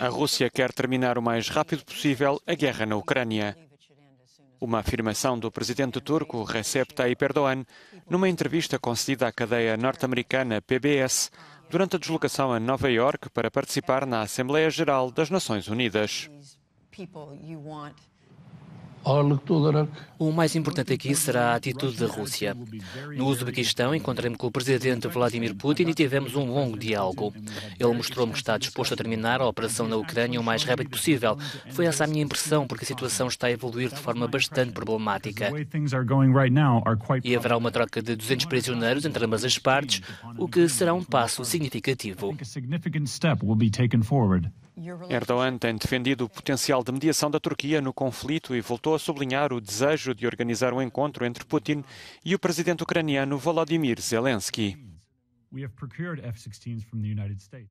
A Rússia quer terminar o mais rápido possível a guerra na Ucrânia. Uma afirmação do presidente turco Recep Tayyip Erdogan numa entrevista concedida à cadeia norte-americana PBS durante a deslocação a Nova York para participar na Assembleia Geral das Nações Unidas. O mais importante aqui será a atitude da Rússia. No Uzbequistão, encontrei-me com o presidente Vladimir Putin e tivemos um longo diálogo. Ele mostrou-me que está disposto a terminar a operação na Ucrânia o mais rápido possível. Foi essa a minha impressão, porque a situação está a evoluir de forma bastante problemática. E haverá uma troca de 200 prisioneiros entre ambas as partes, o que será um passo significativo. Erdogan tem defendido o potencial de mediação da Turquia no conflito e voltou a sublinhar o desejo de organizar um encontro entre Putin e o presidente ucraniano Volodymyr Zelensky.